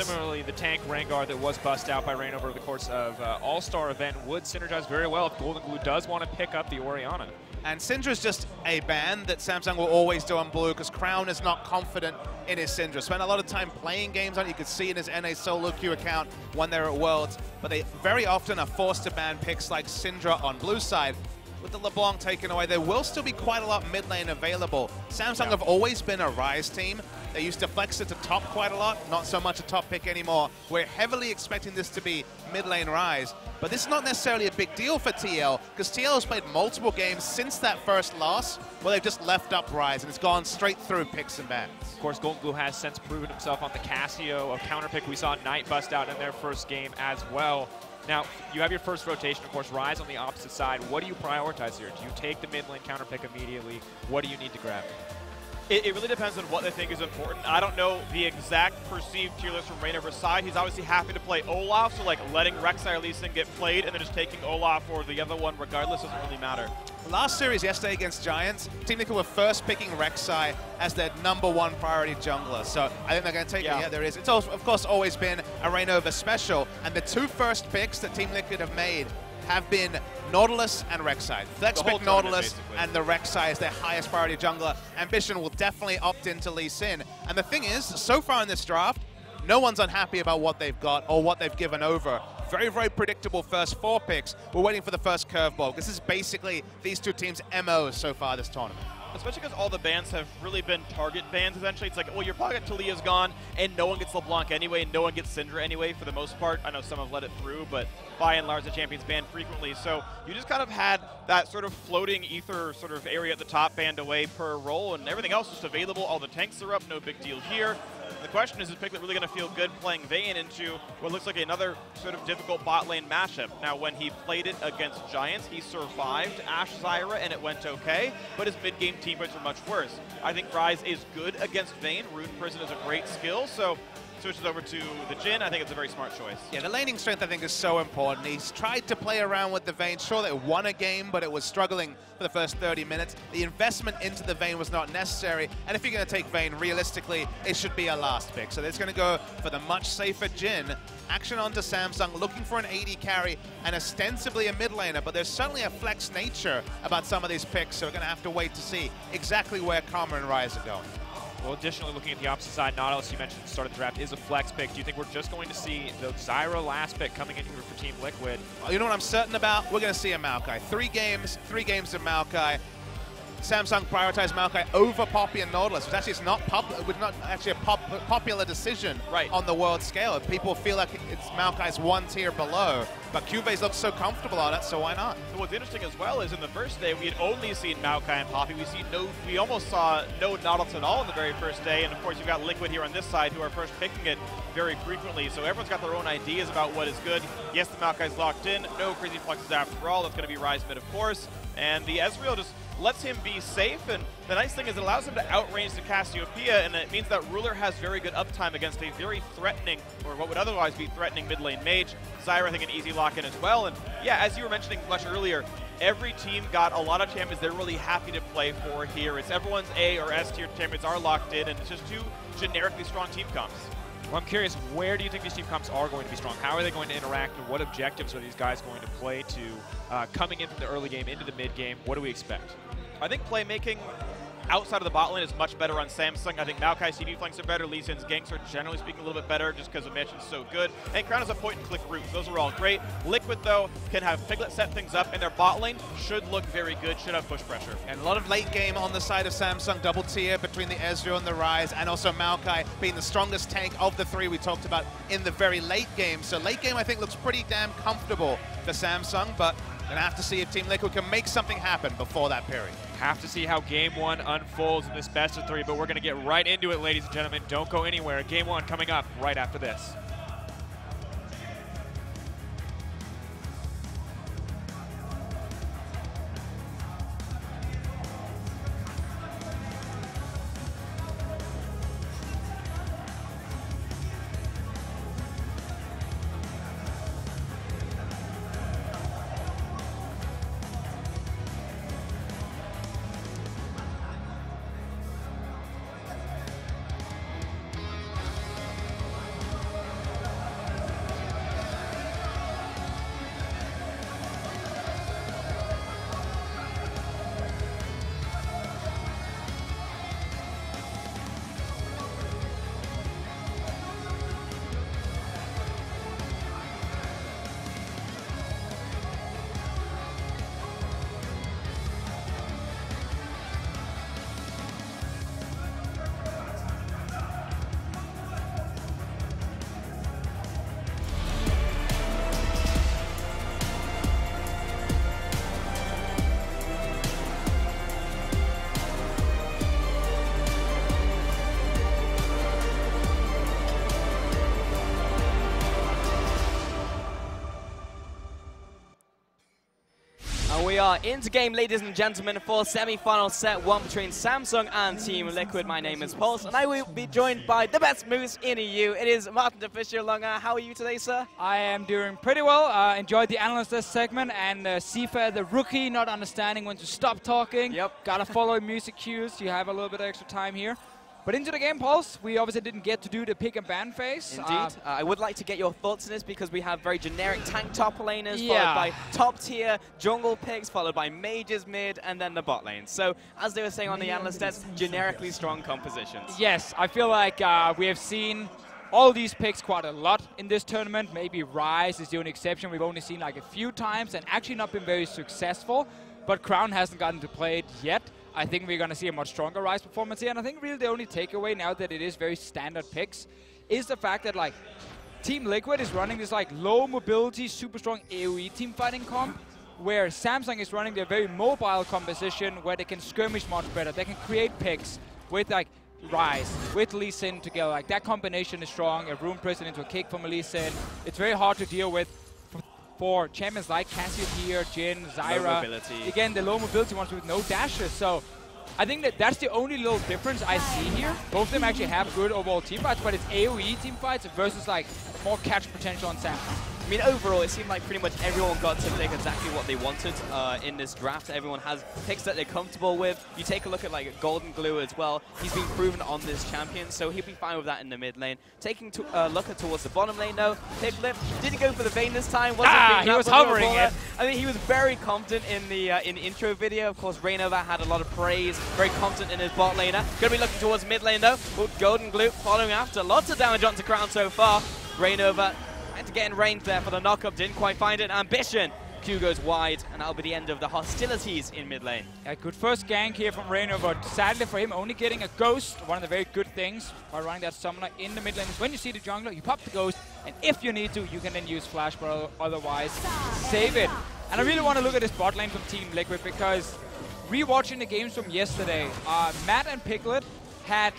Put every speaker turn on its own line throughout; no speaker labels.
Similarly, the tank Rengar that was bust out by Reignover the course of uh, All-Star event would synergize very well if Golden Glue does want to pick up the Orianna.
And Syndra is just a ban that Samsung will always do on blue because Crown is not confident in his Syndra. Spent a lot of time playing games on it. You could see in his NA solo queue account when they're at Worlds. But they very often are forced to ban picks like Syndra on blue side. With the LeBlanc taken away, there will still be quite a lot mid lane available. Samsung
Yeah.
have always been a Ryze team. They used to flex it to top quite a lot, not so much a top pick anymore. We're heavily expecting this to be mid lane Ryze. But this is not necessarily a big deal for TL, because TL has played multiple games since that first loss where they've just left up Ryze, and it's gone straight through picks and bans.
Of course, Golden Glue has since proven himself on the Cassio, a counter pick. We saw Knight bust out in their first game as well. Now, you have your first rotation, of course, Ryze on the opposite side. What do you prioritize here? Do you take the mid lane counter pick immediately? What do you need to grab?
It, it really depends on what they think is important. I don't know the exact perceived tier list from Reignover's side. He's obviously happy to play Olaf, so like letting Rek'Sai Lee Sin get played and then just taking Olaf or the other one regardless doesn't really matter.
Last series yesterday against Giants, Team Liquid were first picking Rek'Sai as their number one priority jungler. So I think they're going to take
Yeah.
it. Yeah, there is. It's also, of course always been a Reignover special, and the two first picks that Team Liquid have made have been Nautilus and Rek'Sai. Flex pick Nautilus
basically.
and the Rek'Sai is their highest priority jungler. Ambition will definitely opt into Lee Sin. And the thing is, so far in this draft, no one's unhappy about what they've got or what they've given over. Very, very predictable first four picks. We're waiting for the first curveball. This is basically these two teams' MOs so far this tournament.
Especially because all the bans have really been target bans, essentially. It's like, well, your pocket Taliyah's gone, and no one gets LeBlanc anyway, and no one gets Syndra anyway, for the most part. I know some have let it through, but by and large, the champions ban frequently. So you just kind of had that sort of floating ether sort of area at the top banned away per role, and everything else just available. All the tanks are up, no big deal here. The question is, is Piglet really going to feel good playing Vayne into what looks like another sort of difficult bot lane mashup? Now, when he played it against Giants, he survived Ashe Zyra and it went okay, but his mid-game team fights were much worse. I think Ryze is good against Vayne. Rune Prison is a great skill, so switches over to the Jhin. I think it's a very smart choice.
Yeah, the laning strength I think is so important. He's tried to play around with the Vayne. Sure, they won a game, but it was struggling for the first 30 minutes. The investment into the Vayne was not necessary. And if you're going to take Vayne, realistically, it should be a last pick. So it's going to go for the much safer Jhin. Action onto Samsung, looking for an AD carry and ostensibly a mid laner, but there's certainly a flex nature about some of these picks, so we're going to have to wait to see exactly where Karma and Ryze are going.
Well, additionally, looking at the opposite side, Nautilus, you mentioned start of the draft, is a flex pick. Do you think we're just going to see the Zyra last pick coming in here for Team Liquid?
You know what I'm certain about? We're going to see a Maokai. Three games, three games of Maokai. Samsung prioritized Maokai over Poppy and Nautilus, which actually is not pop, was not actually a pop, popular decision
Right.
on the world scale. People feel like it's Maokai's one tier below, but Cuba's looks so comfortable on it, so why not?
So what's interesting as well is in the first day we had only seen Maokai and Poppy. We see no, we almost saw no Nautilus at all in the very first day, and of course you've got Liquid here on this side who are first picking it very frequently. So everyone's got their own ideas about what is good. Yes, the Maokai's locked in. No crazy flexes after all. That's going to be Ryze mid, of course, and the Ezreal just lets him be safe. And the nice thing is it allows him to outrange the Cassiopeia, and it means that Ruler has very good uptime against a very threatening, or what would otherwise be threatening mid lane mage. Zyra, I think, an easy lock in as well. And yeah, as you were mentioning much earlier, every team got a lot of champions they're really happy to play for here. It's everyone's A or S tier champions are locked in, and it's just two generically strong team comps.
Well, I'm curious, where do you think these team comps are going to be strong? How are they going to interact, and what objectives are these guys going to play to uh, coming in from the early game into the mid game? What do we expect?
I think playmaking outside of the bot lane is much better on Samsung. I think Maokai CD flanks are better. Lee Sin's ganks are generally speaking a little bit better just because the Mansion's so good. And Crown is a point and click route. Those are all great. Liquid, though, can have Piglet set things up, and their bot lane should look very good, should have push pressure.
And a lot of late game on the side of Samsung, double tier between the Ezreal and the Ryze, and also Maokai being the strongest tank of the three we talked about in the very late game. So late game, I think, looks pretty damn comfortable for Samsung, but gonna have to see if Team Liquid can make something happen before that period.
Have to see how game one unfolds in this best of three, but we're going to get right into it, ladies and gentlemen. Don't go anywhere. Game one coming up right after this.
Are into game, ladies and gentlemen, for semi-final set one between Samsung and Team Liquid. My name is Pulse, and I will be joined by the best moose in EU. It is Martin de Fischer-Longer. How are you today, sir?
I am doing pretty well. Uh, enjoyed the analyst segment and uh, Sifa, the rookie, not understanding when to stop talking.
Yep.
Gotta follow music cues. You have a little bit of extra time here. But into the game, Pulse, we obviously didn't get to do the pick and ban phase.
Indeed.
Uh,
Uh, I would like to get your thoughts on this because we have very generic tank top laners,
Yeah.
followed by top tier jungle picks, followed by mages mid, and then the bot lane. So, as they were saying on the analyst desk, generically strong compositions.
yes, I feel like uh, we have seen all these picks quite a lot in this tournament. Maybe Ryze is the only exception. We've only seen like a few times and actually not been very successful. But Crown hasn't gotten to play it yet. I think we're going to see a much stronger Ryze performance here. And I think really the only takeaway now that it is very standard picks is the fact that like Team Liquid is running this like low mobility, super strong AoE team fighting comp, where Samsung is running their very mobile composition where they can skirmish much better. They can create picks with like Ryze, with Lee Sin together. Like that combination is strong. A Rune Prison into a kick from Lee Sin. It's very hard to deal with for champions like Cassiopeia, Jhin, Zyra. Again, the low mobility ones with no dashes. So I think that that's the only little difference I see here. Both of them actually have good overall team fights, but it's AoE team fights versus like more catch potential on Samsung.
I mean, overall, it seemed like pretty much everyone got to pick exactly what they wanted uh, in this draft. Everyone has picks that they're comfortable with. You take a look at like Golden Glue as well. He's been proven on this champion, so he'll be fine with that in the mid lane. Taking to, uh, look at towards the bottom lane, though, Piglet didn't go for the Vayne this time. Wasn't
Ah, he was
much of a
hovering it.
I mean, he was very confident in the uh, in the intro video. Of course, Reignover had a lot of praise. Very confident in his bot laner. Gonna be looking towards mid lane though. Golden Glue following after. Lots of damage onto Crown so far. Reignover had to get in range there for the knockup. Didn't quite find it. Ambition. Q goes wide, and that'll be the end of the hostilities in mid lane.
A good first gank here from Reignover, but sadly for him, only getting a ghost. One of the very good things by running that summoner in the mid lane when you see the jungler, you pop the ghost, and if you need to, you can then use flash, but otherwise, save it. And I really want to look at this bot lane from Team Liquid because rewatching the games from yesterday, uh, Matt and Piglet had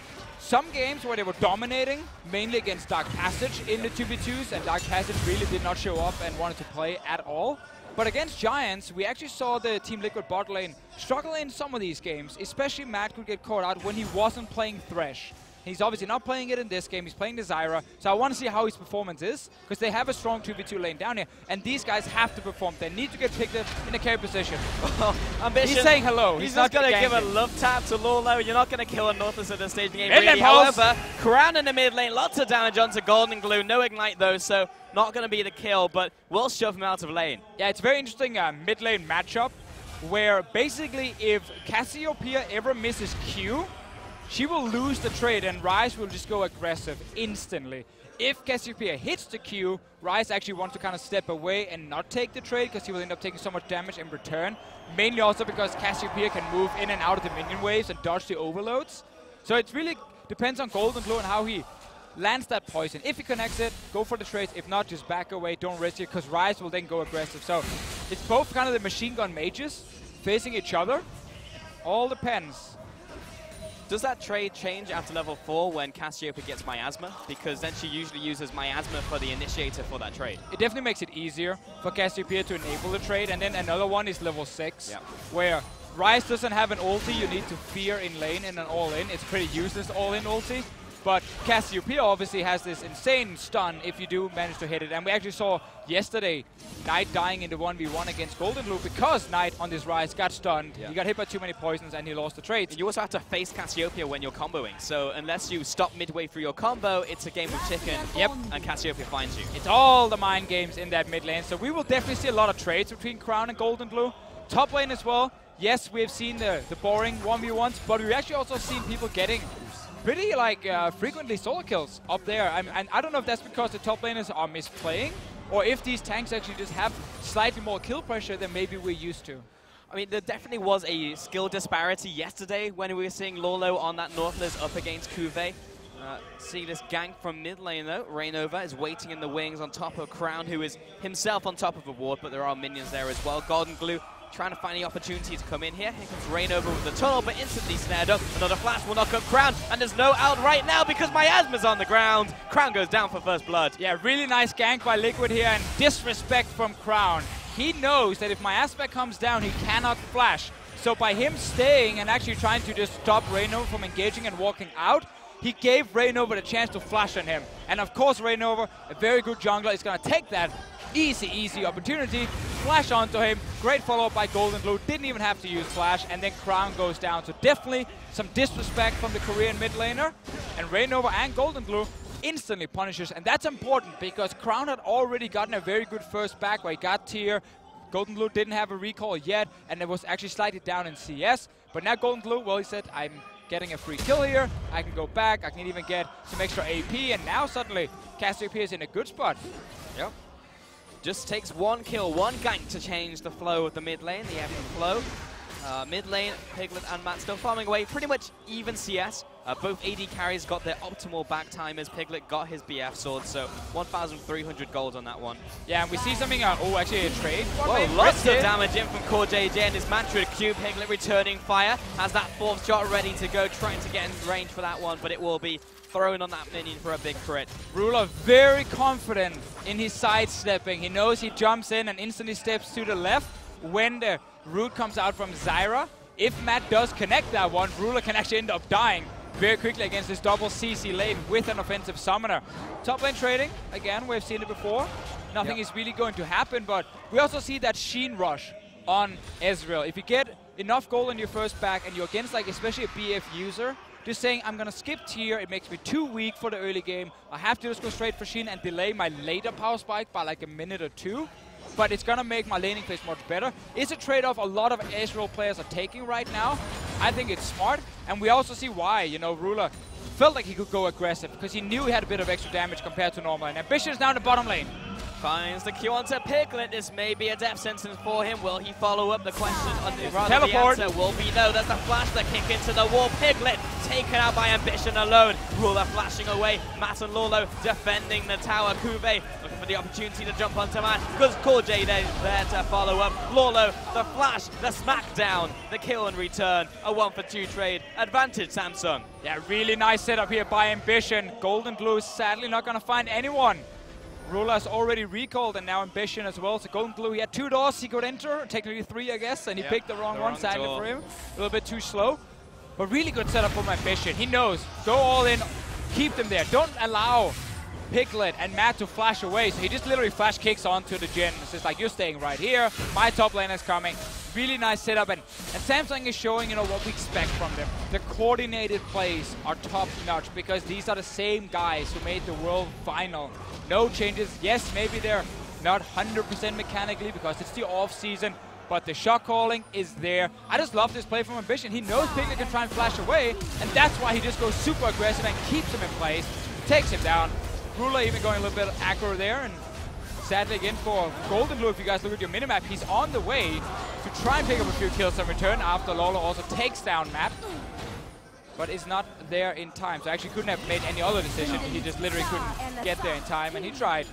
some games where they were dominating, mainly against Dark Passage in the 2v2s, and Dark Passage really did not show up and wanted to play at all. But against Giants, we actually saw the Team Liquid bot lane struggle in some of these games, especially Matt could get caught out when he wasn't playing Thresh. He's obviously not playing it in this game, he's playing the Zyra, so I want to see how his performance is, because they have a strong 2v2 lane down here, and these guys have to perform. They need to get picked up in a carry position.
Ambition.
He's saying hello,
He's,
he's not
going to give a love tap to Lourlo. You're not going to kill a Nautilus at this stage of the game.
Mid
Really. However, Crown in the mid lane, lots of damage onto Golden Glue. No ignite though, so not going to be the kill, but will shove him out of lane.
Yeah, it's a very interesting uh, mid lane matchup where basically if Cassiopeia ever misses Q, she will lose the trade and Ryze will just go aggressive instantly. If Cassiopeia hits the Q, Ryze actually wants to kind of step away and not take the trade because he will end up taking so much damage in return. Mainly also because Cassiopeia can move in and out of the minion waves and dodge the overloads. So it really depends on Golden Glue and how he lands that poison. If he connects it, go for the trades. If not, just back away, don't risk it, because Ryze will then go aggressive. So it's both kind of the machine gun mages facing each other. All depends.
Does that trade change after level 4 when Cassiopeia gets Miasma? Because then she usually uses Miasma for the initiator for that trade.
It definitely makes it easier for Cassiopeia to enable the trade. And then another one is level 6,
Yeah.
where Ryze doesn't have an ulti you need to fear in lane and an all-in. It's pretty useless all-in ulti. But Cassiopeia obviously has this insane stun if you do manage to hit it. And we actually saw yesterday Knight dying in the 1v1 against Golden Glue because Knight on this Ryze got stunned.
Yeah.
He got hit by too many poisons and he lost the trades.
You also have to face Cassiopeia when you're comboing. So unless you stop midway through your combo, it's a game of chicken.
Yep.
And Cassiopeia finds you.
It's all the mind games in that mid lane. So we will definitely see a lot of trades between Crown and Golden Glue. Top lane as well. Yes, we have seen the, the boring 1v1s, but we've actually also seen people getting pretty like uh, frequently solo kills up there. I'm, and I don't know if that's because the top laners are misplaying or if these tanks actually just have slightly more kill pressure than maybe we're used to.
I mean, there definitely was a skill disparity yesterday when we were seeing Lourlo on that Nautilus up against CuVee. Uh, see this gank from mid lane though. Reignover is waiting in the wings on top of Crown, who is himself on top of a ward, but there are minions there as well. Golden Glue trying to find the opportunity to come in here. Here comes Reignover with the tunnel, but instantly snared up. Another flash will knock up Crown, and there's no out right now because Miasma's on the ground. Crown goes down for first blood.
Yeah, really nice gank by Liquid here and disrespect from Crown. he knows that if my aspect comes down, he cannot flash. So by him staying and actually trying to just stop Reignover from engaging and walking out, he gave Reignover the chance to flash on him. And of course, Reignover, a very good jungler, is going to take that easy, easy opportunity, flash onto him. Great follow-up by Golden Glue. Didn't even have to use flash, and then Crown goes down. So definitely some disrespect from the Korean mid laner. And Reignover and Golden Glue instantly punishes, and that's important because Crown had already gotten a very good first back where he got tier. Golden Glue didn't have a recall yet, and it was actually slightly down in CS. But now Golden Glue, well, he said, I'm getting a free kill here. I can go back. I can even get some extra AP. And now suddenly, Cassiopeia is in a good spot.
Yep. Just takes one kill, one gank to change the flow of the mid lane, the ebb flow. Uh, mid lane, Piglet and Matt still farming away, pretty much even CS. Uh, both AD carries got their optimal back time as Piglet got his BF sword, so 1,300 gold on that one.
Yeah, and we see something, uh, oh, actually a trade.
Whoa, lots of damage in from Core JJ and his Mantra Q. Piglet returning fire, has that fourth shot ready to go, trying to get in range for that one, but it will be thrown on that minion for a big crit.
Ruler very confident in his sidestepping. He knows he jumps in and instantly steps to the left when the root comes out from Zyra. If Matt does connect that one, Ruler can actually end up dying very quickly against this double CC lane with an offensive summoner. Top lane trading, again, we've seen it before. Nothing yep. is really going to happen, but we also see that Sheen rush on Ezreal. If you get enough gold in your first back and you're against like especially a BF user, just saying I'm going to skip tier, it makes me too weak for the early game. I have to just go straight for Sheen and delay my later power spike by like a minute or two but it's going to make my laning phase much better. It's a trade-off a lot of Ezreal players are taking right now. I think it's smart, and we also see why. You know, Ruler felt like he could go aggressive because he knew he had a bit of extra damage compared to normal. And Ambition is down the bottom lane.
Finds the Q onto Piglet. This may be a death sentence for him. Will he follow up? The question on the,
rather Teleport.
the answer will be no. There's a flash that kick into the wall. Piglet taken out by Ambition alone. Ruler flashing away. Matt and Lourlo defending the tower. CuVee looking for the opportunity to jump onto Matt. Because Core J there, there to follow up. Lourlo, the flash, the smackdown, the kill and return. A one for two trade. Advantage Samsung.
Yeah, really nice setup here by Ambition. Golden Glue sadly not going to find anyone. Ruler's already recalled and now Ambition as well. So Golden Glue, he had two doors he could enter, technically three I guess, and he picked the wrong the one, sadly for him. A little bit too slow. But really good setup from Ambition. He knows, go all in, keep them there. Don't allow Piglet and Matt to flash away. So he just literally flash kicks onto the Jhin. It's just like, you're staying right here. My top lane is coming. Really nice setup. And, and Samsung is showing, you know, what we expect from them. The coordinated plays are top-notch because these are the same guys who made the World Final. No changes. Yes, maybe they're not 100% mechanically because it's the off-season, but the shot calling is there. I just love this play from Ambition. He knows Piglet can try and flash away, and that's why he just goes super aggressive and keeps him in place, takes him down, Ruler even going a little bit aggro there, and sadly again for Golden Glue, if you guys look at your minimap, he's on the way to try and pick up a few kills in return after Lourlo also takes down Matt, but is not there in time. So actually couldn't have made any other decision. He just literally couldn't get there in time, and he tried.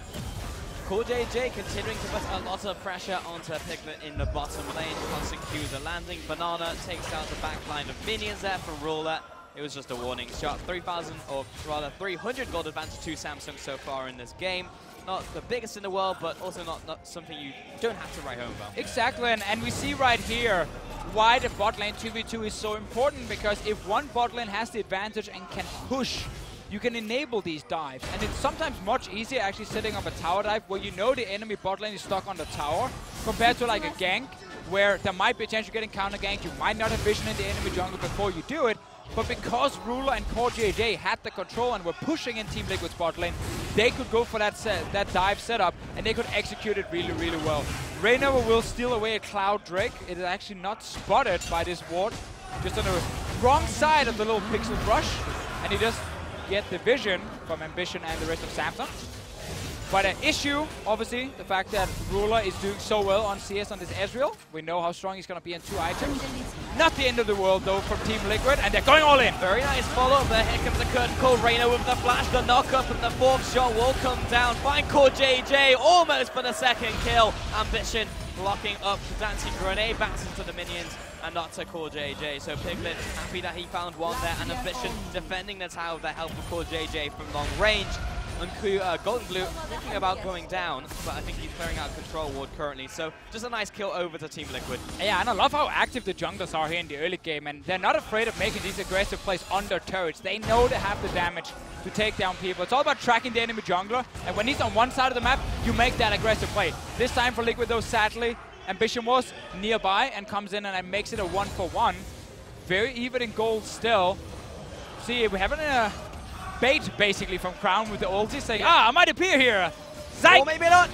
Core JJ continuing to put a lot of pressure onto Piglet in the bottom lane. Constant Q's are landing. Banana takes out the back line of minions there from Ruler. It was just a warning shot. 3,000, or rather 300 gold advantage to Samsung so far in this game. Not the biggest in the world, but also not, not something you don't have to write home about.
Exactly, and, and we see right here why the bot lane 2v2 is so important, because if one bot lane has the advantage and can push you can enable these dives. And it's sometimes much easier actually setting up a tower dive where you know the enemy bot lane is stuck on the tower compared to like a gank where there might be a chance you're getting counter ganked. You might not have vision in the enemy jungle before you do it. But because Ruler and Core JJ had the control and were pushing in Team Liquid spot lane, they could go for that set, that dive setup, and they could execute it really, really well. Reignover will steal away a Cloud Drake. It is actually not spotted by this ward. Just on the wrong side of the little pixel brush. And he just get the vision from Ambition and the rest of Samsung. But an issue, obviously, the fact that Ruler is doing so well on CS on this Ezreal. We know how strong he's going to be in two items. Not the end of the world, though, from Team Liquid, and they're going all in.
Very nice follow-up there. Here comes the curtain call. Reignover with the flash, the knock-up, and the fourth shot will come down. Find Core JJ almost for the second kill. Ambition blocking up the dancing grenade, bouncing to the minions and not to Core JJ. So Piglet happy that he found one there, and Ambition defending the tower with the help of Core JJ from long range. Uh, Golden Glue thinking about going down, but I think he's clearing out control ward currently. So just a nice kill over to Team Liquid.
Yeah, and I love how active the junglers are here in the early game, and they're not afraid of making these aggressive plays on their turrets. They know they have the damage to take down people. It's all about tracking the enemy jungler, and when he's on one side of the map, you make that aggressive play. This time for Liquid, though, sadly, Ambition was nearby and comes in and makes it a one-for-one. Very even in gold still. See, we're having a bait, basically, from Crown with the ulti, saying, ah, I might appear here. Zyke!
Or maybe not.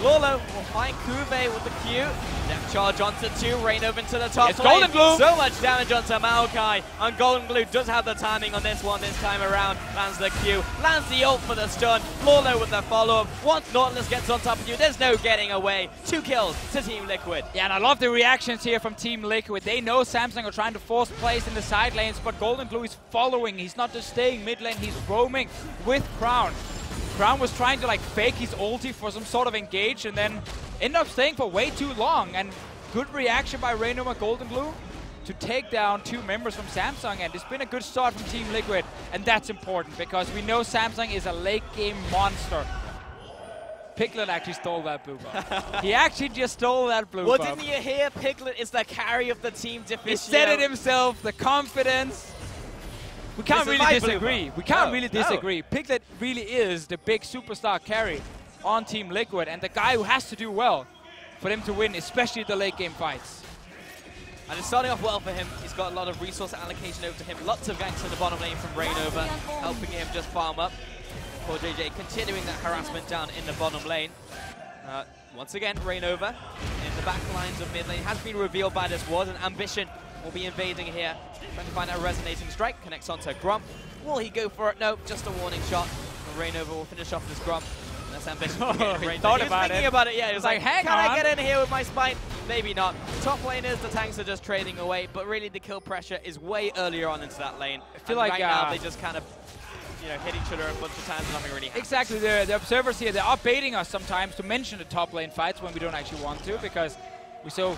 Lourlo will find CuVee with the Q. Depth charge onto two, Reignover into the top
It's
lane.
Golden Glue.
So much damage onto Maokai. And Golden Glue does have the timing on this one this time around. Lands the Q, lands the ult for the stun. Lourlo with the follow-up. Once Nautilus gets on top of you, there's no getting away. Two kills to Team Liquid.
Yeah, and I love the reactions here from Team Liquid. They know Samsung are trying to force plays in the side lanes, but Golden Glue is following. He's not just staying mid lane, he's roaming with Crown. Crown was trying to like fake his ulti for some sort of engage and then end up staying for way too long. And good reaction by Raynoma Golden Glue to take down two members from Samsung. And it's been a good start from Team Liquid. And that's important because we know Samsung is a late game monster. Piglet actually stole that blue buff. he actually just stole that blue
Well,
buff.
didn't you hear? Piglet is the carry of the team.
He
Deficio.
said it himself, the confidence. We can't
This
really disagree.
buff.
We can't
No,
really
no.
disagree. Piglet really is the big superstar carry on Team Liquid and the guy who has to do well for them to win, especially the late game fights.
And it's starting off well for him. He's got a lot of resource allocation over to him. Lots of ganks in the bottom lane from Reignover, helping him just farm up. Core JJ continuing that harassment down in the bottom lane. Uh, once again, Reignover in the back lines of mid lane has been revealed by this ward, and Ambition will be invading here. Trying to find a resonating strike, connects onto Grump. Will he go for it? No, just a warning shot. And Reignover will finish off this Grump. And that's Ambition.
Oh, he thought
was
about
thinking
it.
about it, yeah. He was
Like,
like, can I get in here with my spine? Maybe not. Top laners, the tanks are just trading away, but really the kill pressure is way earlier on into that lane. I
feel like,
right now
uh,
they just kind of you know, hit each other a bunch of times and nothing really happens.
Exactly, the, the observers here, they are baiting us sometimes to mention the top lane fights when we don't actually want to because we're so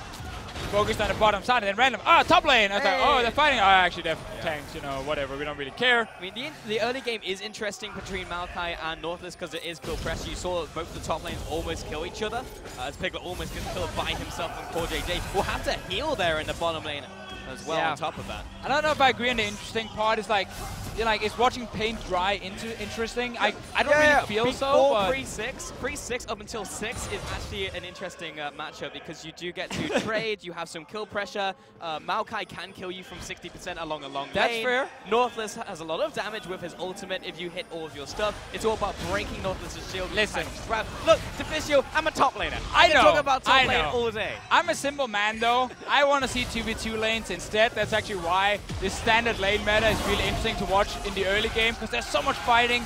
focused on the bottom side and then random, ah, top lane! I was like, oh,
Hey.
they're fighting, oh, actually they're tanks, you know, whatever, we don't really care.
I mean, the, the early game is interesting between Maokai and Nautilus because it is kill pressure. You saw both the top lanes almost kill each other. Uh, as Piglet almost gets killed by himself and Core JJ will have to heal there in the bottom lane as well
Yeah.
on top of that.
I don't know if I agree on the interesting part. Is like, you know, like, is watching paint dry into interesting? I, I don't really feel so. But
pre six, pre six up until six is actually an interesting uh, matchup because you do get to trade. You have some kill pressure. Uh, Maokai can kill you from 60% along a long
That's
lane.
fair.
Nautilus has a lot of damage with his ultimate if you hit all of your stuff. It's all about breaking Nautilus's shield.
Listen.
grab. Look, Deficio, I'm a top laner.
I
can
know,
talk about top
I
lane
know.
all day.
I'm a simple man though. I want to see 2v2 lanes instead. That's actually why this standard lane meta is really interesting to watch in the early game because there's so much fighting.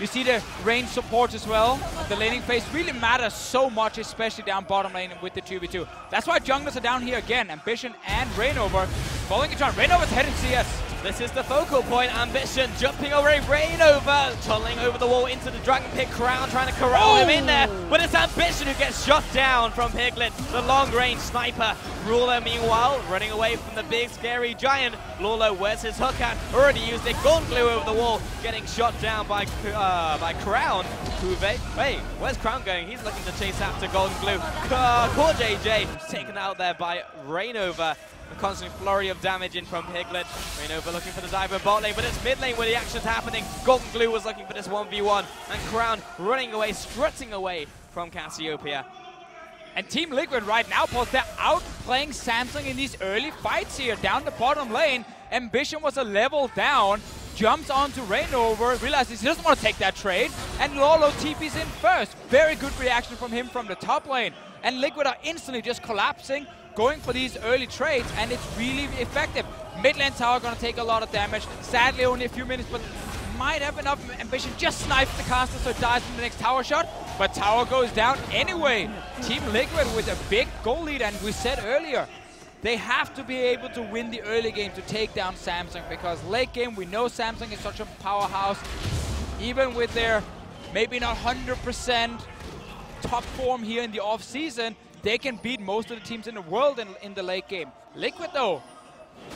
You see the range support as well. The laning phase really matters so much, especially down bottom lane with the 2v2. That's why junglers are down here again. Ambition and Reignover following each other. Reignover's heading CS.
This is the focal point. Ambition jumping over a rain over, tunneling over the wall into the Dragon Pit crown, trying to corral him in there. But it's Ambition who gets shot down from Piglet, the long range sniper. Ruler, meanwhile, running away from the big scary giant. Lourlo, where's his hook at? Already used it. Gone glue over the wall, getting shot down by uh, by Crown. CuVee. Wait, where's Crown going? He's looking to chase after Golden Glue. Uh, Core JJ taken out there by Reignover. A constant flurry of damage in from Piglet. Reignover looking for the dive in bot lane, but it's mid lane where the action's happening. Golden Glue was looking for this 1v1, and Crown running away, strutting away from Cassiopeia.
And Team Liquid right now, Paul, they're outplaying Samsung in these early fights here down the bottom lane. Ambition was a level down, jumps onto Reignover, realizes he doesn't want to take that trade, and Lourlo TP's in first. Very good reaction from him from the top lane. And Liquid are instantly just collapsing, going for these early trades, and it's really effective. Mid lane tower gonna take a lot of damage. Sadly, only a few minutes, but might have enough ambition. Just snipes the caster so dies in the next tower shot. But tower goes down anyway. Team Liquid with a big goal lead. And we said earlier, they have to be able to win the early game to take down Samsung. Because late game, we know Samsung is such a powerhouse. Even with their maybe not 100% top form here in the off season, they can beat most of the teams in the world in, in the late game. Liquid though,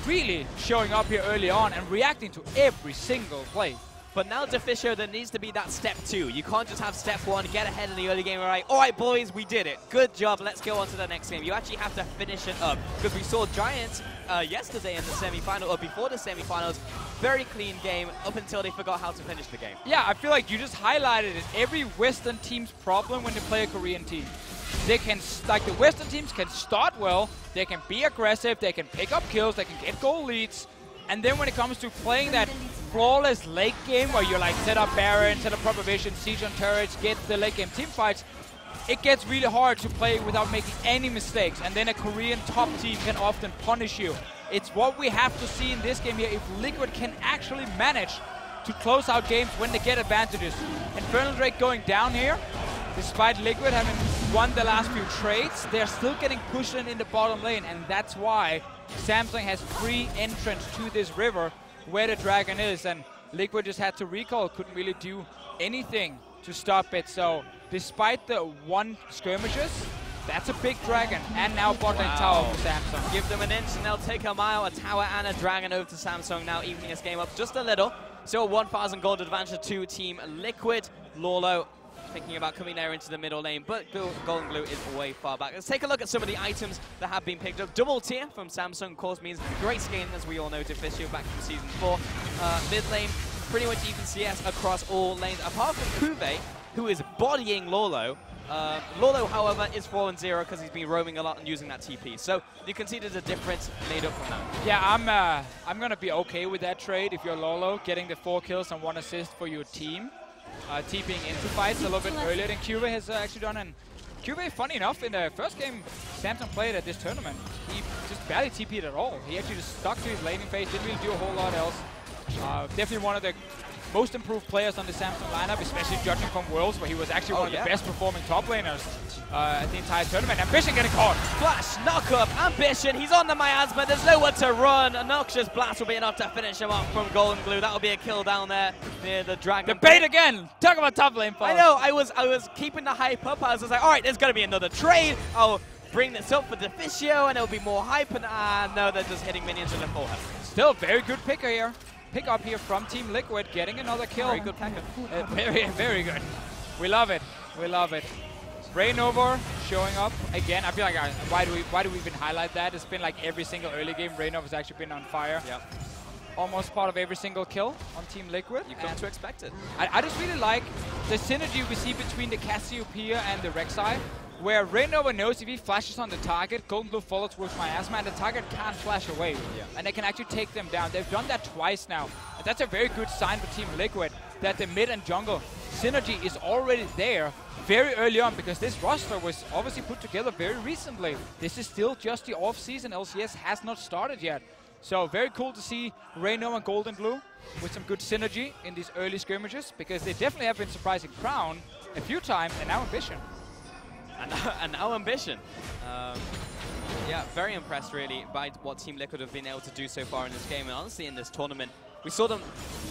really showing up here early on and reacting to every single play.
But now Deficio, there needs to be that step two. You can't just have step one, get ahead in the early game, and right, all right, boys, we did it. Good job. Let's go on to the next game. You actually have to finish it up because we saw Giants uh, yesterday in the semi-final or before the semi-finals. Very clean game up until they forgot how to finish the game.
Yeah, I feel like you just highlighted it. Every Western team's problem when they play a Korean team. They can, like the Western teams can start well, they can be aggressive, they can pick up kills, they can get goal leads, and then when it comes to playing that flawless late game where you like set up Baron, set up proper vision, siege on turrets, get the late game team fights, it gets really hard to play without making any mistakes. And then a Korean top team can often punish you. It's what we have to see in this game here. If Liquid can actually manage to close out games when they get advantages. Infernal Drake going down here, despite Liquid having won the last few trades, they're still getting pushed in in the bottom lane, and that's why Samsung has free entrance to this river where the dragon is, and Liquid just had to recall, couldn't really do anything to stop it. So despite the one skirmishes, that's a big dragon, and now bot lane
Wow.
tower for Samsung.
Give them an inch and they'll take a mile, a tower and a dragon over to Samsung now, evening this game up just a little. So a 1,000 gold advantage to Team Liquid. Lourlo thinking about coming there into the middle lane, but Golden Glue is way far back. Let's take a look at some of the items that have been picked up. Double tier from Samsung, of course, means great skin, as we all know, Deficio back from Season 4. Uh, mid lane, pretty much even CS across all lanes, apart from CuVee, who is bodying Lourlo. Uh, Lourlo, however, is 4 and 0 because he's been roaming a lot and using that TP. So you can see there's a difference made up from that.
Yeah, I'm uh, I'm gonna be okay with that trade if you're Lourlo, getting the four kills and one assist for your team. Uh, TPing into fights a little bit earlier than CuVee has uh, actually done. And CuVee, funny enough, in the first game Samsung played at this tournament, he just barely TP'd at all. He actually just stuck to his laning phase, didn't really do a whole lot else. Uh, definitely one of the most improved players on the Samsung lineup, especially judging from Worlds, where he was actually
Oh,
one of
yeah.
the best performing top laners uh, at the entire tournament. Ambition getting caught.
Flash, knock up, ambition. He's on the miasma. There's nowhere to run. A noxious blast will be enough to finish him off from Golden Glue. That'll be a kill down there near the dragon.
The bait again. Talk about top lane.
I know. I was I was keeping the hype up. I was just like, all right, there's gonna be another trade. I'll bring this up for Deficio, and it'll be more hype. And ah, no, they're just hitting minions in the forehead.
Still very good picker here. Pick up here from Team Liquid, getting another kill.
Very good.
Uh, very, very good. We love it. We love it. Reignover showing up again. I feel like I, why do we why do we even highlight that? It's been like every single early game. Reignover's actually been on fire.
Yeah,
Almost part of every single kill on Team Liquid.
you come to expect it.
I, I just really like the synergy we see between the Cassiopeia and the Rek'Sai, where Reignover knows if he flashes on the target, Golden Glue follows with Miasma, and the target can't flash away.
Yeah.
And they can actually take them down. They've done that twice now. And that's a very good sign for Team Liquid, that the mid and jungle synergy is already there very early on, because this roster was obviously put together very recently. This is still just the off-season. LCS has not started yet. So very cool to see Reignover and Golden Glue with some good synergy in these early skirmishes because they definitely have been surprising Crown a few times and now Ambition.
And, and now ambition. Um, yeah, very impressed really by what Team Liquid have been able to do so far in this game, and honestly in this tournament. We saw them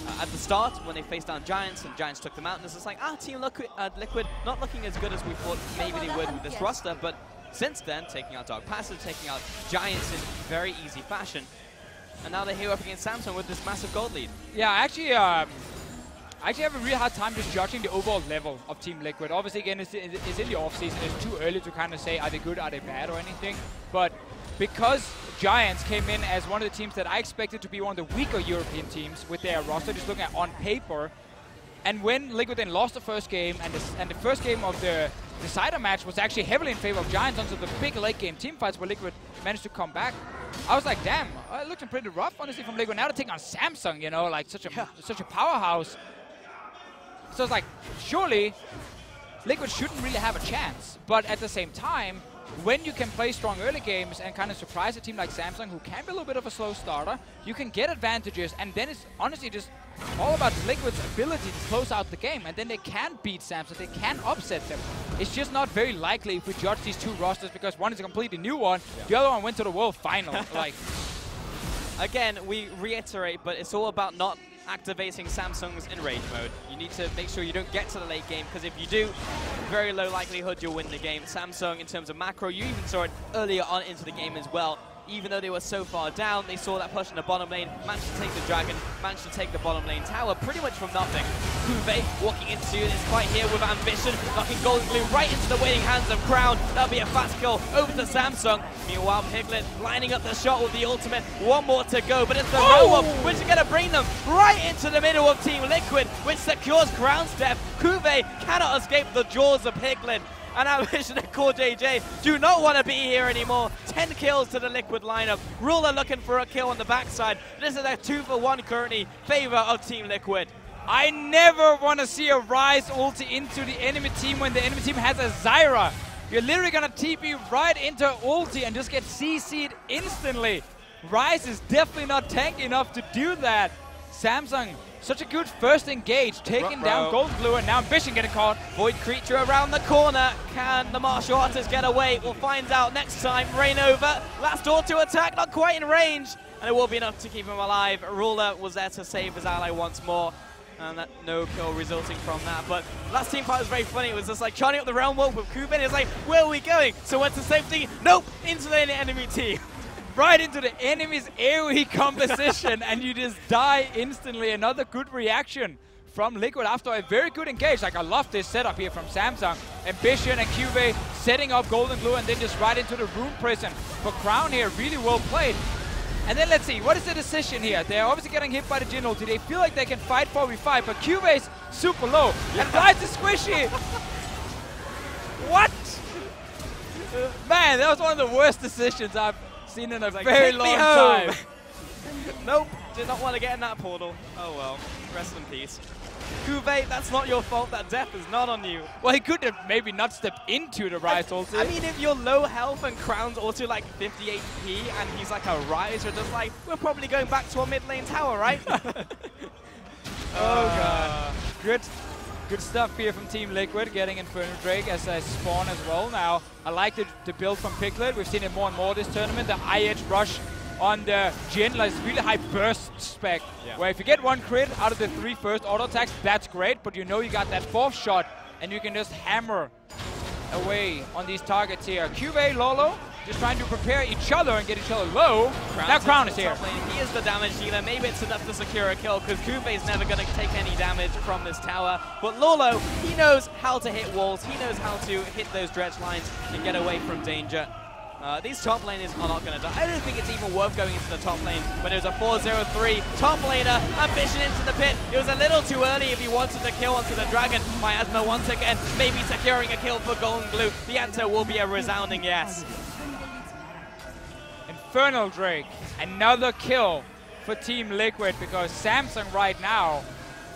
uh, at the start when they faced down Giants, and Giants took them out, and it's just like, ah, Team Liquid, uh, Liquid not looking as good as we thought maybe they would with this roster, but since then, taking out Dark Passage, taking out Giants in very easy fashion, and now they're here up against Samsung with this massive gold lead.
Yeah, actually, um, I actually have a really hard time just judging the overall level of Team Liquid. Obviously, again, it's, it's in the off-season. It's too early to kind of say are they good, are they bad, or anything. But because Giants came in as one of the teams that I expected to be one of the weaker European teams with their roster, just looking at on paper, and when Liquid then lost the first game, and the, and the first game of the decider match was actually heavily in favor of Giants until the big late game team fights where Liquid managed to come back, I was like, damn, it looked pretty rough, honestly, from Liquid. Now to take on Samsung, you know, like such a such a powerhouse. So it's like, surely Liquid shouldn't really have a chance. But at the same time, when you can play strong early games and kind of surprise a team like Samsung, who can be a little bit of a slow starter, you can get advantages, and then it's honestly just all about Liquid's ability to close out the game, and then they can beat Samsung, they can upset them. It's just not very likely if we judge these two rosters because one is a completely new one, the other one went to the World Final. like,
Again, we reiterate, but it's all about not activating Samsung's Enrage mode. You need to make sure you don't get to the late game, because if you do, very low likelihood you'll win the game. Samsung, in terms of macro, you even saw it earlier on into the game as well, even though they were so far down, they saw that push in the bottom lane, managed to take the Dragon, managed to take the bottom lane tower pretty much from nothing. CuVee walking into this fight here with ambition, knocking Golden Glue right into the waiting hands of Crown. That'll be a fast kill over to Samsung. Meanwhile, Piglet lining up the shot with the ultimate. One more to go, but it's the oh! roll-up, which is going to bring them right into the middle of Team Liquid, which secures Crown's death. CuVee cannot escape the jaws of Piglet and Ambition and Core JJ do not want to be here anymore. 10 kills to the Liquid lineup. Ruler looking for a kill on the backside. This is a two for one currently favor of Team Liquid.
I never want to see a Ryze ulti into the enemy team when the enemy team has a Zyra. You're literally going to TP right into ulti and just get CC'd instantly. Ryze is definitely not tank enough to do that. Samsung such a good first engage, taking down Golden Glue, and now Ambition getting caught.
Void creature around the corner. Can the martial artist get away? We'll find out next time. Reignover. Last auto attack, not quite in range. And it will be enough to keep him alive. Ruler was there to save his ally once more. And that no kill resulting from that. But last team fight was very funny. It was just like charting up the realm walk with Kuben. It's like, where are we going? So went to safety. Nope, into the enemy team.
right into the enemy's AoE composition and you just die instantly. Another good reaction from Liquid after a very good engage. Like I love this setup here from Samsung. Ambition and CuVee setting up Golden Glue and then just right into the Rune Prison. For Crown here, really well played. And then let's see, what is the decision here? They're obviously getting hit by the Jhin ulti. They feel like they can fight 4v5, but CuVee is super low. And Ryze is squishy. what? Man, that was one of the worst decisions I've seen in a
like,
very
"Take me
long time.
nope, did not want to get in that portal. Oh well, rest in peace. CuVee, that's not your fault. That death is not on you.
Well, he could have maybe not stepped into the Ryze ulti.
I mean, if you're low health and Crown's also like 58p and he's like a you're just like, we're probably going back to our mid lane tower, right?
oh god. Uh, good good stuff here from Team Liquid, getting Inferno Drake as a spawn as well. Now, I like the, the build from Piglet. We've seen it more and more this tournament. The eye-edge rush on the Jhin, like it's really high burst spec,
Yeah.
where if you get one crit out of the three first auto attacks, that's great, but you know you got that fourth shot, and you can just hammer away on these targets here. CuVee, Lourlo, just trying to prepare each other and get each other low. now Crown is here.
He is the damage dealer. Maybe it's enough to secure a kill because CuVee is never going to take any damage from this tower. But Lourlo, he knows how to hit walls. He knows how to hit those dredge lines and get away from danger. Uh, these top laners are not going to die. I don't think it's even worth going into the top lane when there's a 4-0-3 top laner, ambition into the pit. It was a little too early if he wanted to kill onto the dragon. Miasma once again, maybe securing a kill for Golden Glue. The answer will be a resounding yes.
Infernal Drake, another kill for Team Liquid because Samsung right now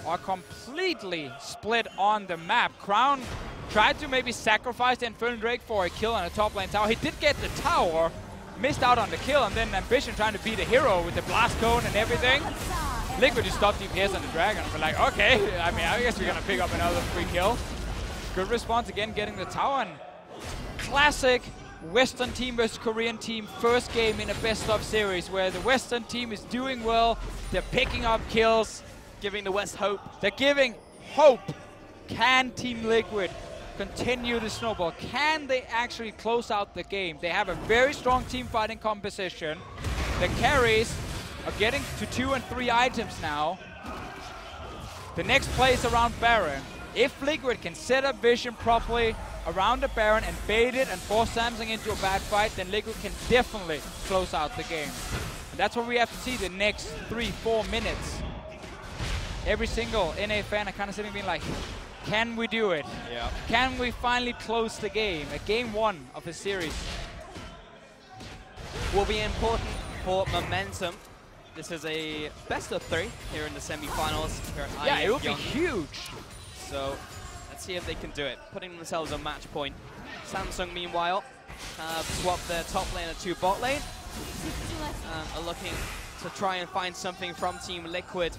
are completely split on the map. Crown tried to maybe sacrifice the Infernal Drake for a kill on a top lane tower. He did get the tower, missed out on the kill, and then Ambition trying to be the hero with the blast cone and everything. Liquid just stopped DPS on the dragon. We're like, okay, I mean, I guess we're gonna pick up another free kill. Good response again, getting the tower. And classic Western team versus Korean team first game in a best of series where the Western team is doing well, they're picking up kills,
Giving the West hope.
they're giving hope. Can Team Liquid continue the snowball? Can they actually close out the game? They have a very strong team fighting composition. The carries are getting to two and three items now. The next play is around Baron. If Liquid can set up vision properly around the Baron and bait it and force Samsung into a bad fight, then Liquid can definitely close out the game. And that's what we have to see the next three, four minutes. Every single NA fan are kind of sitting being like, can we do it?
Yeah.
Can we finally close the game? A game one of a series.
will be important for momentum. This is a best of three here in the semifinals. here
Yeah, it would be huge.
So let's see if they can do it, putting themselves a match point. Samsung, meanwhile, have swapped their top laner to bot lane and are looking to try and find something from Team Liquid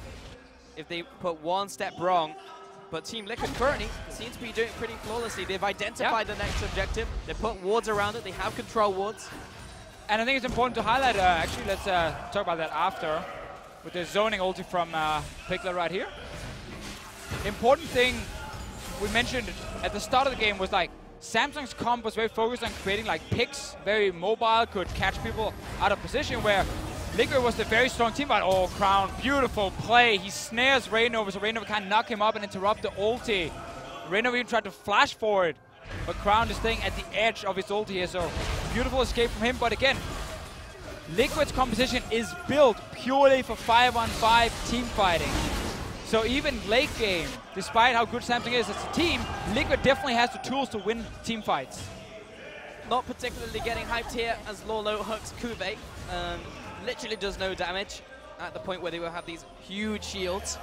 if they put one step wrong. But Team Liquid currently seems to be doing pretty flawlessly. They've identified the next objective. They put wards around it. They have control wards.
And I think it's important to highlight, uh, actually, let's uh, talk about that after, with the zoning ulti from uh, Piglet right here. Important thing we mentioned at the start of the game was like, Samsung's comp was very focused on creating like picks, very mobile, could catch people out of position where Liquid was the very strong team, but oh, Crown, beautiful play. He snares Reignover, so Reignover can't knock him up and interrupt the ulti. Reignover even tried to flash forward, but Crown is staying at the edge of his ulti here, so beautiful escape from him. But again, Liquid's composition is built purely for 5-on-5 team fighting. So even late game, despite how good Samsung is as a team, Liquid definitely has the tools to win team fights.
Not particularly getting hyped here as Lourlo hooks CuVee. Um, literally does no damage at the point where they will have these huge shields.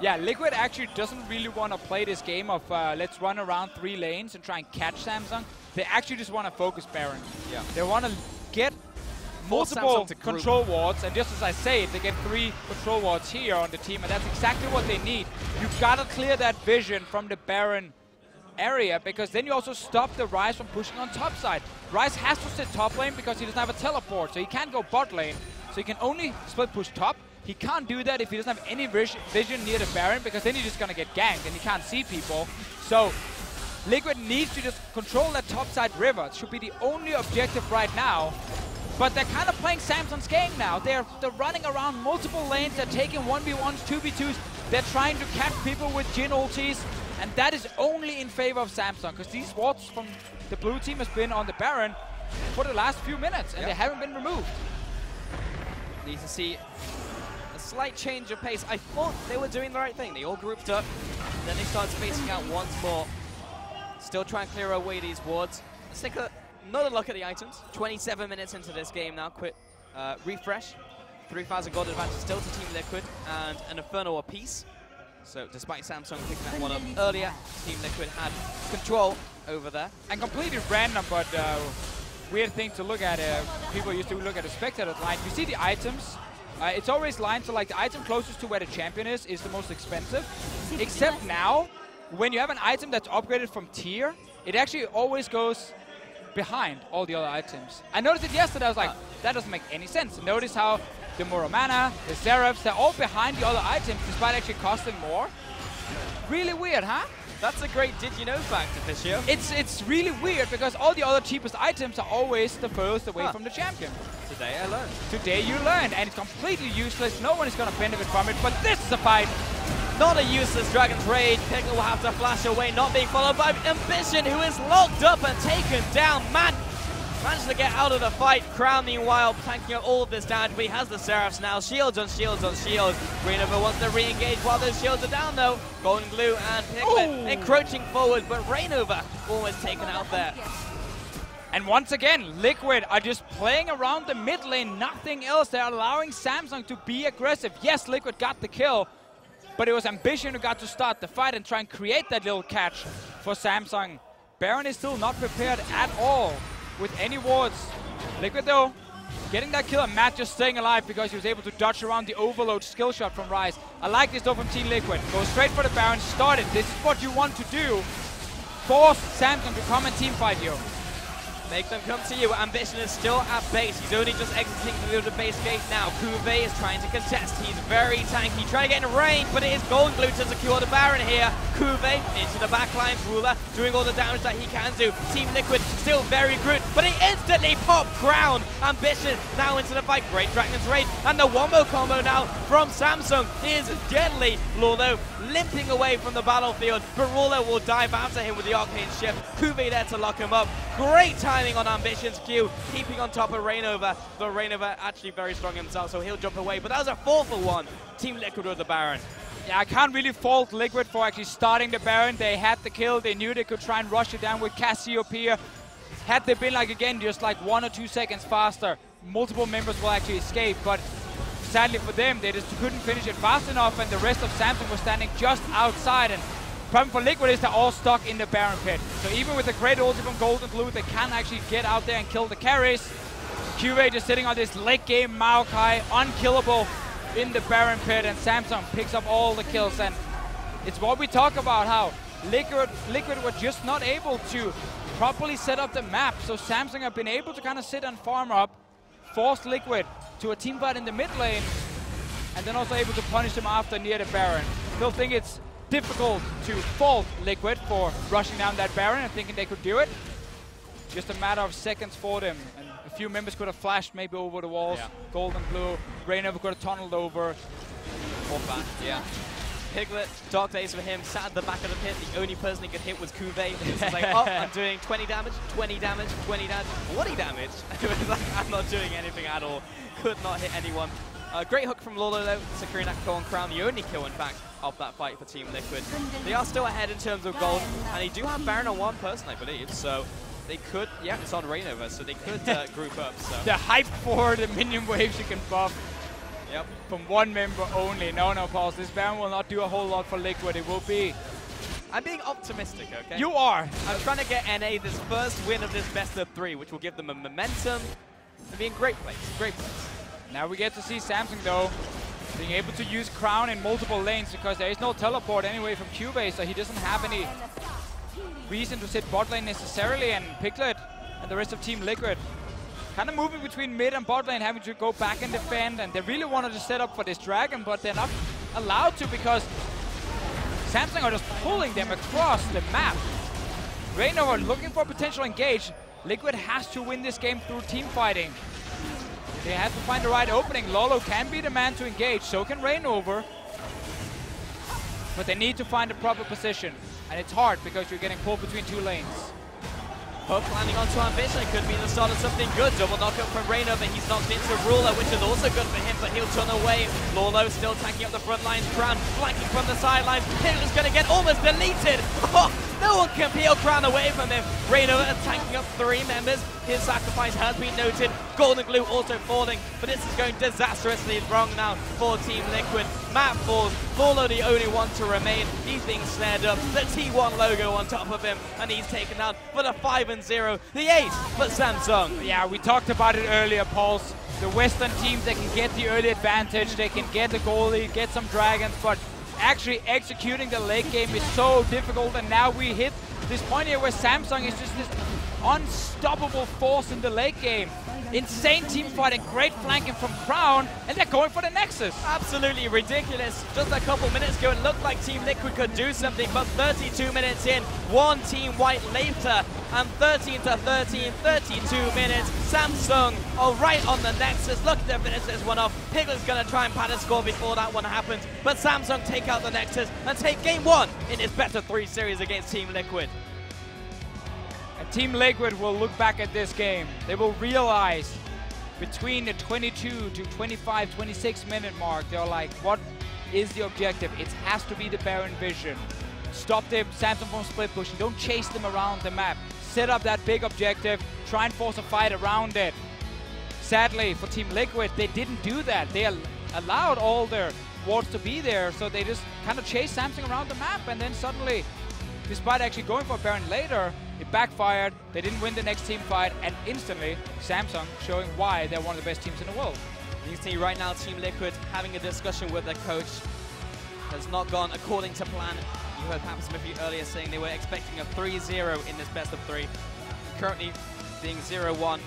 Yeah, Liquid actually doesn't really want to play this game of uh, let's run around three lanes and try and catch Samsung. They actually just want to focus Baron.
Yeah.
They want to get multiple
Samsung to group.
control wards, and just as I say they get three control wards here on the team, and that's exactly what they need. You've got to clear that vision from the Baron area, because then you also stop the Ryze from pushing on top side. Ryze has to sit top lane because he doesn't have a teleport, so he can't go bot lane. So he can only split push top. He can't do that if he doesn't have any vis- vision near the Baron, because then he's just going to get ganked, and he can't see people. So Liquid needs to just control that topside river. It should be the only objective right now. But they're kind of playing Samsung's game now. They're they're running around multiple lanes. They're taking 1v1s, 2v2s. They're trying to catch people with Jhin ultis. And that is only in favor of Samsung. Because these wards from the blue team has been on the Baron for the last few minutes. And they haven't been removed.
Need to see a slight change of pace. I thought they were doing the right thing. They all grouped up, then they started spacing out once more. Still trying to clear away these wards. Let's take a, another look at the items. 27 minutes into this game now. Quit uh, refresh. 3,000 gold advantage still to Team Liquid and an Inferno apiece. So despite Samsung picking that one up earlier, Team Liquid had control over there.
and completely random, but uh, weird thing to look at. Uh, people used to look at the spectator line. You see the items. Uh, it's always lined so like the item closest to where the champion is is the most expensive. Except now, when you have an item that's upgraded from tier, it actually always goes behind all the other items. I noticed it yesterday. I was like, that doesn't make any sense. Notice how the Muramana, the Seraph's, they're all behind the other items despite actually costing more. Really weird, huh?
That's a great did you know fact, Officio.
It's it's really weird because all the other cheapest items are always the furthest away
Huh.
from the champion.
Today I learned.
Today you learned, and it's completely useless. No one is going to benefit from it, but this is a fight.
Not a useless Dragon's Rage. Pickle will have to flash away, not being followed by Ambition, who is locked up and taken down. Man, managed to get out of the fight. Crown, meanwhile, tanking out all of this damage, but he has the Seraphs now. Shields on shields on shields. Reignover wants to re-engage while those shields are down, though. Golden Glue and Piglet
Ooh.
encroaching forward, but Reignover almost taken out there.
And once again, Liquid are just playing around the mid lane, nothing else. They're allowing Samsung to be aggressive. Yes, Liquid got the kill, but it was Ambition who got to start the fight and try and create that little catch for Samsung. Baron is still not prepared at all with any wards. Liquid though, getting that kill and Matt just staying alive because he was able to dodge around the overload skill shot from Ryze. I like this though from Team Liquid. Go straight for the Baron, start it. This is what you want to do. Force Samsung to come and team fight you.
Make them come to you. Ambition is still at base. He's only just exiting through the base gate now. CuVee is trying to contest. He's very tanky, trying to get in range, but it is Golden Glue to secure the Baron here. CuVee into the backline. Ruler doing all the damage that he can do. Team Liquid still very good, but he instantly popped Crown. Ambition now into the fight. Great Dragon's Rage and the Wombo combo now from Samsung is deadly. Lourlo limping away from the battlefield, but Ruler will dive after him with the Arcane Shift. CuVee there to lock him up. Great timing on Ambition's Q, keeping on top of Reignover. But Reignover actually very strong himself, so he'll jump away. But that was a 4 for 1. Team Liquid with the Baron.
Yeah, I can't really fault Liquid for actually starting the Baron. They had the kill. They knew they could try and rush it down with Cassiopeia. Had they been like again just like one or two seconds faster, multiple members will actually escape. But sadly for them, they just couldn't finish it fast enough, and the rest of Samsung was standing just outside. And problem for Liquid is they're all stuck in the Baron pit. So even with a great ulti from Golden Glue, they can't actually get out there and kill the carries. CuVee just sitting on this late game Maokai, unkillable in the Baron pit, and Samsung picks up all the kills. And it's what we talk about how Liquid, Liquid were just not able to properly set up the map. So Samsung have been able to kind of sit and farm up, force Liquid to a team fight in the mid lane, and then also able to punish them after near the Baron. Still think it's difficult to fault Liquid for rushing down that Baron and thinking they could do it. Just a matter of seconds for them. And a few members could have flashed maybe over the walls.
Yeah.
Golden Glue. Reignover got have tunneled over.
Yeah. Piglet, Dark Days for him, sat at the back of the pit. The only person he could hit was CuVee. He was like, oh, I'm doing 20 damage, 20 damage, 20 damage, 20 damage. like, I'm not doing anything at all. Could not hit anyone. Uh, great hook from Lourlo though, securing that kill on Crown. The only kill, in fact, of that fight for Team Liquid. They are still ahead in terms of gold, and they do have Baron on one person, I believe. So they could, yeah, it's on Reignover, so they could uh, group up. So
The hype for the minion waves you can buff
yep.
from one member only. No, no, pause. This ban will not do a whole lot for Liquid. It will be.
I'm being optimistic, okay?
You are.
I'm trying to get NA this first win of this best of three, which will give them a momentum and be in great place. Great place.
Now we get to see Samsung though being able to use Crown in multiple lanes because there is no teleport anyway from Cubase, so he doesn't have any reason to sit bot lane necessarily. And Piglet and the rest of Team Liquid kind of moving between mid and bot lane, having to go back and defend. And they really wanted to set up for this dragon, but they're not allowed to because Samsung are just pulling them across the map. Reignover looking for potential engage. Liquid has to win this game through team fighting. They have to find the right opening. Lourlo can be the man to engage, so can Reignover. But they need to find the proper position. And it's hard because you're getting pulled between two lanes.
Hook landing onto Ambition could be the start of something good. Double knockup from Reignover. He's knocked into Ruler, uh, which is also good for him, but he'll turn away. Lourlo still tanking up the front lines. Crown flanking from the sidelines. Hitler's going to get almost deleted. Oh, No one can peel Crown away from him. Reignover tanking up three members. His sacrifice has been noted. Golden Glue also falling, but this is going disastrously wrong now for Team Liquid. Matt falls. Lourlo the only one to remain. He's being snared up. The T1 logo on top of him, and he's taken out for the 5 and 0. The 8 for Samsung.
Yeah, we talked about it earlier, Pulse. The Western teams, they can get the early advantage, they can get the goalie, get some dragons, but actually executing the late game is so difficult, and now we hit this point here where Samsung is just this unstoppable force in the late game. Insane team fight fighting, great flanking from Crown, and they're going for the Nexus.
Absolutely ridiculous. Just a couple minutes ago, it looked like Team Liquid could do something, but 32 minutes in, one Team White later, and 13 to 13, 32 minutes. Samsung are right on the Nexus, looking to finish this one off. Piglet's to try and pad a score before that one happens, but Samsung take out the Nexus and take game one in this Better three series against Team Liquid.
Team Liquid will look back at this game. They will realize between the 22 to 25, 26 minute mark, they're like, what is the objective? It has to be the Baron vision. Stop them, Samsung from split pushing. Don't chase them around the map. Set up that big objective. Try and force a fight around it. Sadly, for Team Liquid, they didn't do that. They al allowed all their wards to be there, so they just kind of chased Samsung around the map, and then suddenly, despite actually going for Baron later, it backfired. They didn't win the next team fight, and instantly, Samsung showing why they're one of the best teams in the world.
You can see right now Team Liquid having a discussion with their coach. Has not gone according to plan. You heard Pat Smithy earlier saying they were expecting a 3-0 in this best of three. Currently being 0-1